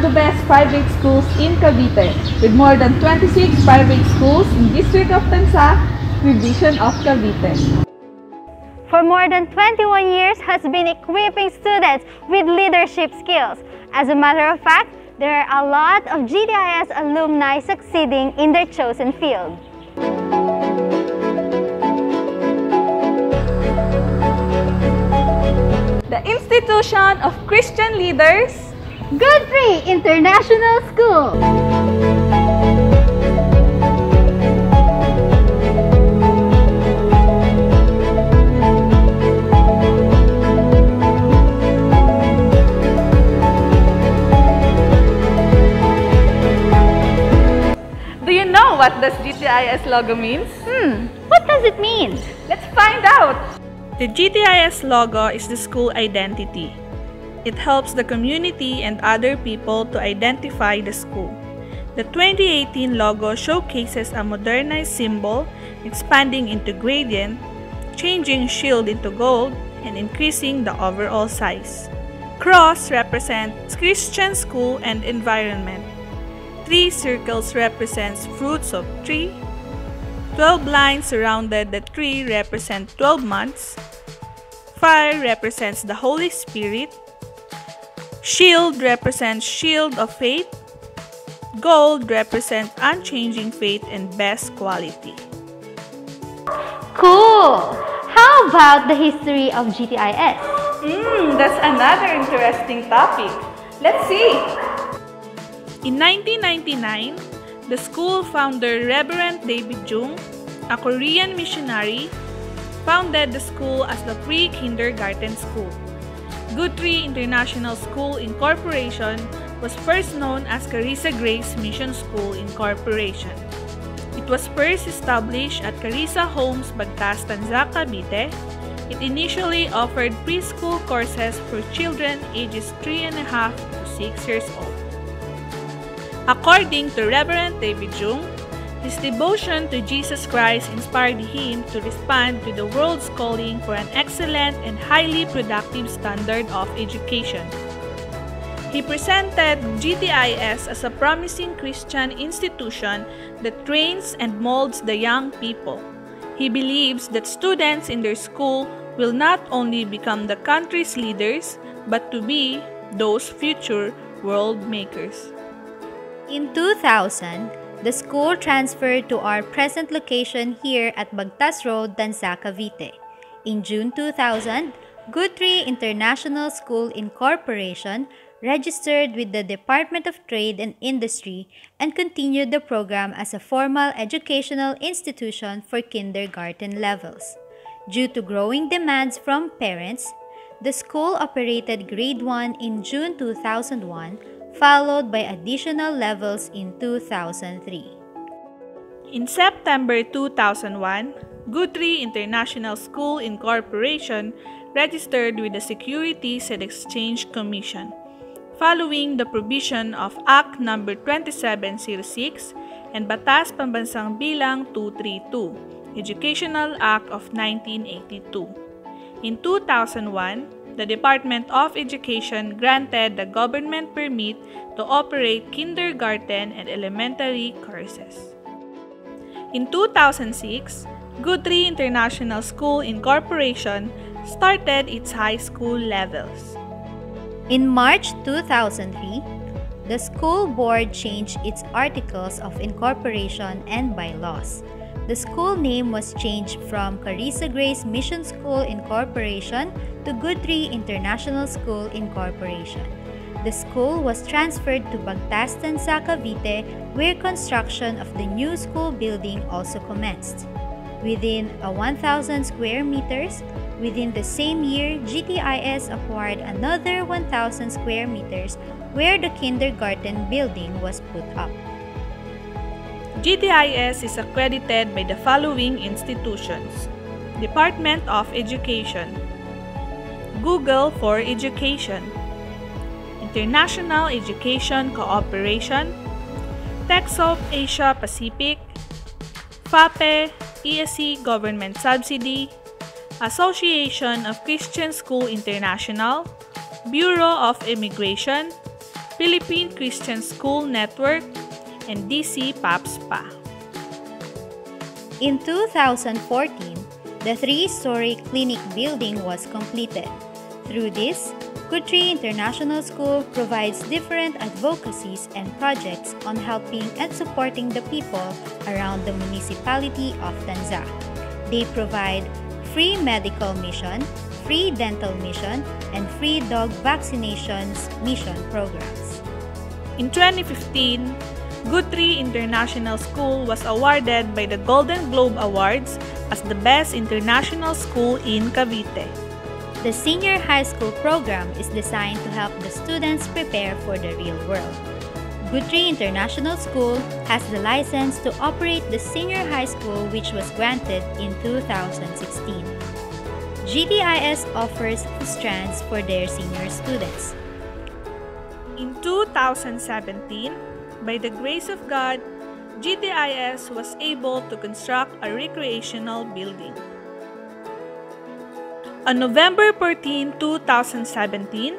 of the best private schools in Cavite with more than 26 private schools in District of Tanza, Division of Cavite. For more than 21 years has been equipping students with leadership skills. As a matter of fact, there are a lot of GTIS alumni succeeding in their chosen field. The Institution of Christian Leaders, Good Tree International School. Do you know what does GTIS logo means? Hmm, what does it mean? Let's find out! The GTIS logo is the school identity. It helps the community and other people to identify the school. The 2018 logo showcases a modernized symbol, expanding into gradient, changing shield into gold, and increasing the overall size. Cross represents Christian school and environment. Three circles represents fruits of tree. 12 lines surrounded the tree represent 12 months. Fire represents the Holy Spirit. Shield represents shield of faith. Gold represents unchanging faith and best quality. Cool! How about the history of GTIS? Hmm, that's another interesting topic. Let's see. In 1999, the school founder Reverend David Jung, a Korean missionary, founded the school as the pre-kindergarten school. Good Tree International School Incorporation was first known as Carissa Grace Mission School Incorporation. It was first established at Carissa Homes, Bagtas, Tanza, Cavite. It initially offered preschool courses for children ages 3 and a half to 6 years old. According to Reverend David Jung, his devotion to Jesus Christ inspired him to respond to the world's calling for an excellent and highly productive standard of education. He presented GTIS as a promising Christian institution that trains and molds the young people. He believes that students in their school will not only become the country's leaders, but to be those future world makers. In 2000, the school transferred to our present location here at Bagtas Road, Tanza, Cavite. In June 2000, Good Tree International School Incorporation registered with the Department of Trade and Industry and continued the program as a formal educational institution for kindergarten levels. Due to growing demands from parents, the school operated grade 1 in June 2001 followed by additional levels in 2003. In September 2001, Good Tree International School Incorporation registered with the Securities and Exchange Commission, following the provision of Act No. 2706 and Batas Pambansang Bilang 232, Educational Act of 1982. In 2001, the Department of Education granted the government permit to operate kindergarten and elementary courses. In 2006, Good Tree International School Incorporation started its high school levels. In March 2003, the school board changed its articles of incorporation and bylaws. The school name was changed from Carissa Grace Mission School Incorporation to Good Tree International School Incorporation. The school was transferred to Bagtas Tanza Cavite where construction of the new school building also commenced. Within a 1,000 square meters, within the same year, GTIS acquired another 1,000 square meters where the kindergarten building was put up. GTIS is accredited by the following institutions Department of Education, Google for Education, International Education Cooperation, TechSoft Asia Pacific, FAPE, ESC Government Subsidy, Association of Christian School International, Bureau of Immigration, Philippine Christian School Network, and DC PAPSPA. In 2014, the three-story clinic building was completed. Through this, Tree International School provides different advocacies and projects on helping and supporting the people around the municipality of Tanza. They provide free medical mission, free dental mission, and free dog vaccinations mission programs. In 2015, Good Tree International School was awarded by the Golden Globe Awards as the best international school in Cavite. The senior high school program is designed to help the students prepare for the real world. Tree International School has the license to operate the senior high school which was granted in 2016. GTIS offers strands for their senior students. In 2017, by the grace of God, GTIS was able to construct a recreational building. On November 14, 2017,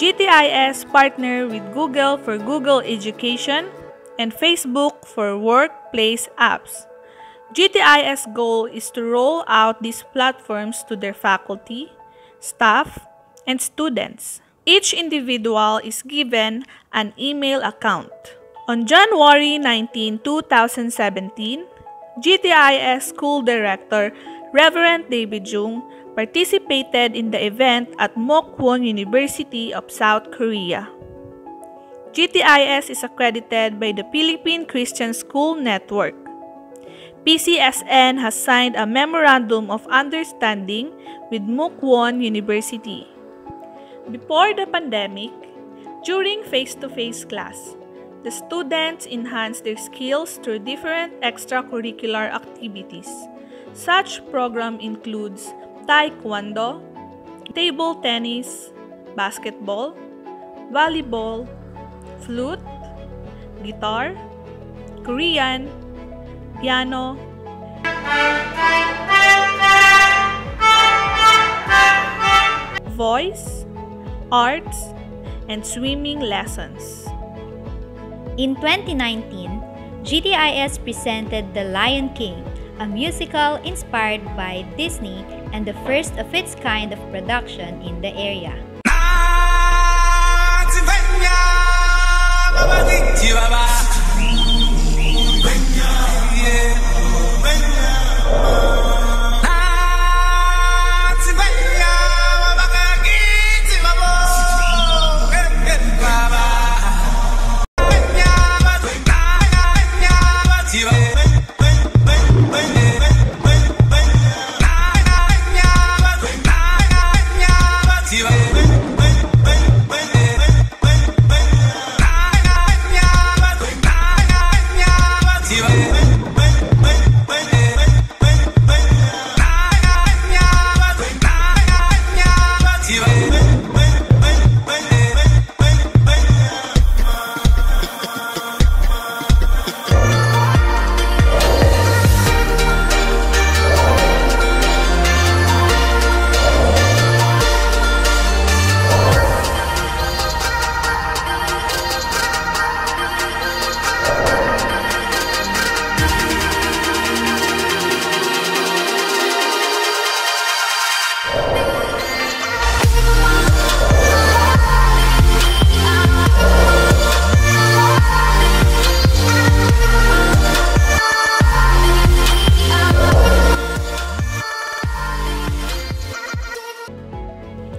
GTIS partnered with Google for Google Education and Facebook for Workplace Apps. GTIS goal is to roll out these platforms to their faculty, staff, and students. Each individual is given an email account. On January 19, 2017, GTIS School Director Reverend David Jung participated in the event at Mokwon University of South Korea. GTIS is accredited by the Philippine Christian School Network. PCSN has signed a Memorandum of Understanding with Mokwon University. Before the pandemic, during face-to-face class, the students enhanced their skills through different extracurricular activities. Such program includes taekwondo, table tennis, basketball, volleyball, flute, guitar, Korean, piano, voice, arts, and swimming lessons. In 2019, GTIS presented The Lion King, a musical inspired by Disney and the first of its kind of production in the area.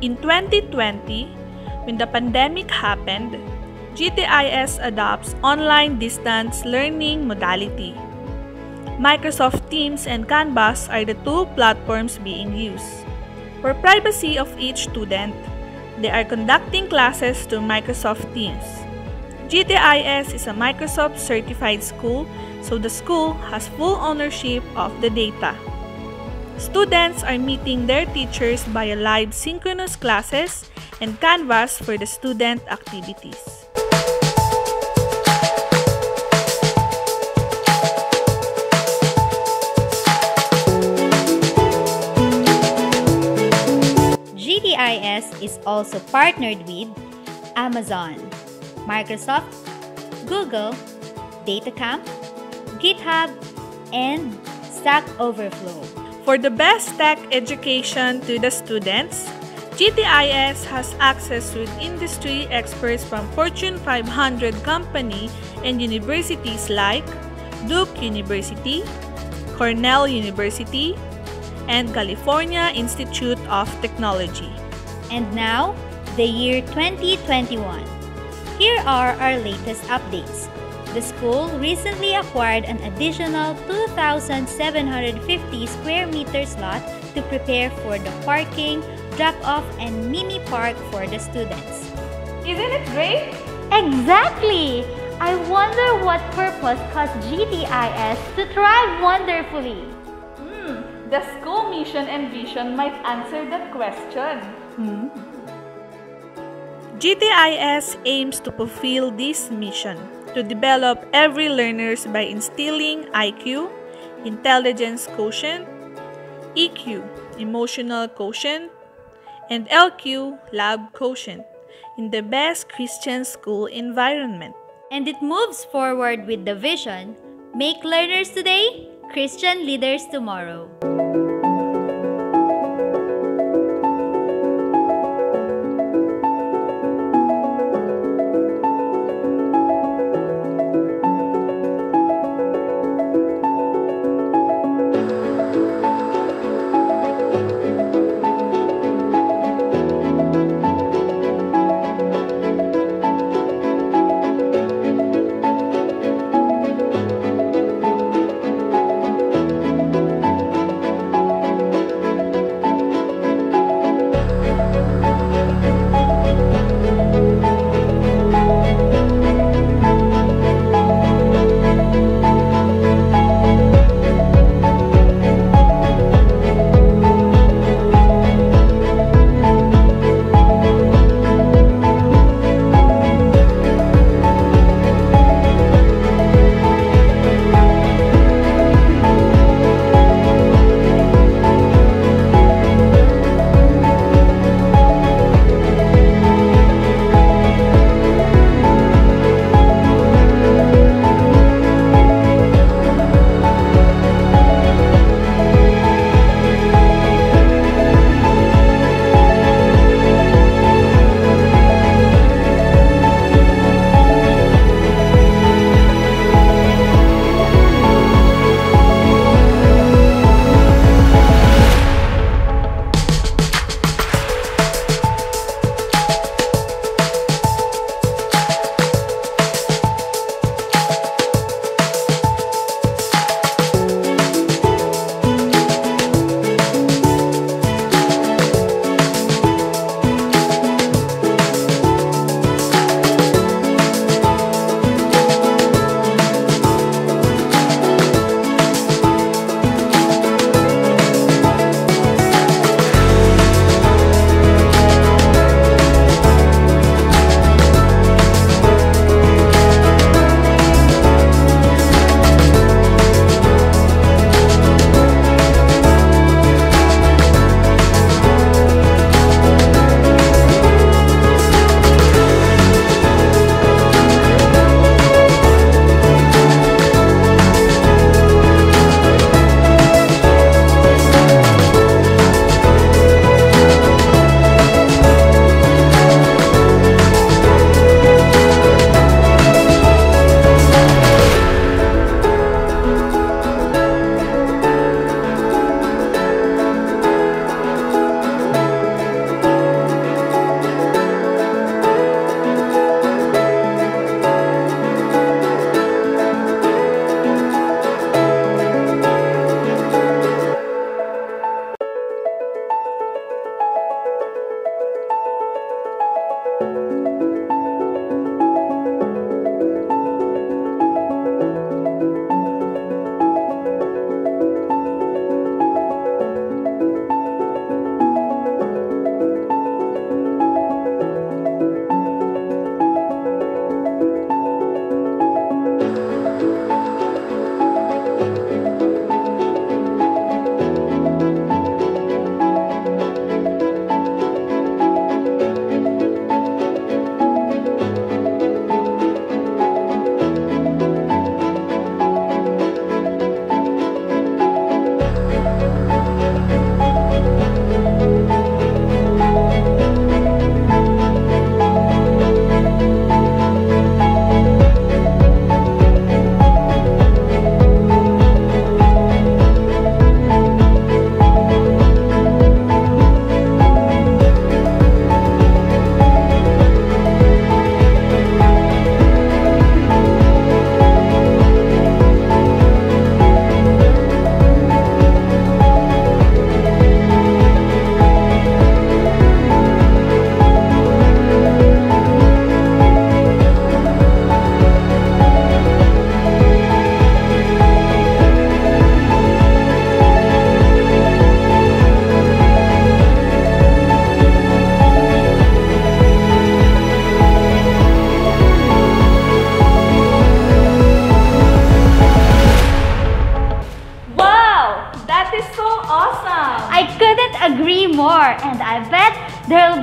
In 2020, when the pandemic happened, GTIS adopts online distance learning modality. Microsoft Teams and Canvas are the two platforms being used. For privacy of each student, they are conducting classes to Microsoft Teams. GTIS is a Microsoft certified school, so the school has full ownership of the data. Students are meeting their teachers via live synchronous classes and Canvas for the student activities. GTIS is also partnered with Amazon. Microsoft, Google, Datacamp, GitHub, and Stack Overflow. For the best tech education to the students, GTIS has access with industry experts from Fortune 500 company and universities like Duke University, Cornell University, and California Institute of Technology. And now, the year 2021. Here are our latest updates. The school recently acquired an additional 2,750 square meters lot to prepare for the parking, drop-off, and mini park for the students. Isn't it great? Exactly! I wonder what purpose caused GTIS to thrive wonderfully. Hmm, the school mission and vision might answer that question. Hmm. GTIS aims to fulfill this mission to develop every learners by instilling IQ, intelligence quotient, EQ, emotional quotient, and LQ, lab quotient, in the best Christian school environment. And it moves forward with the vision Make learners today, Christian leaders tomorrow.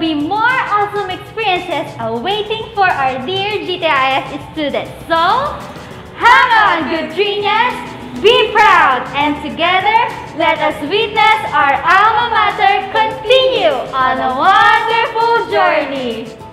Be more awesome experiences awaiting for our dear GTIS students. So, hang on, Goodtreenians! Be proud, and together, let us witness our alma mater continue on a wonderful journey.